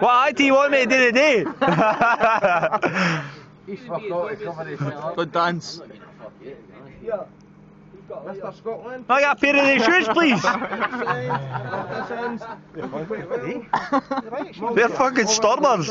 what do you want me to do today? He's fucked out to cover his head. Good dance. Mr. Scotland. I got a pair of these shoes, please. They're fucking stormers.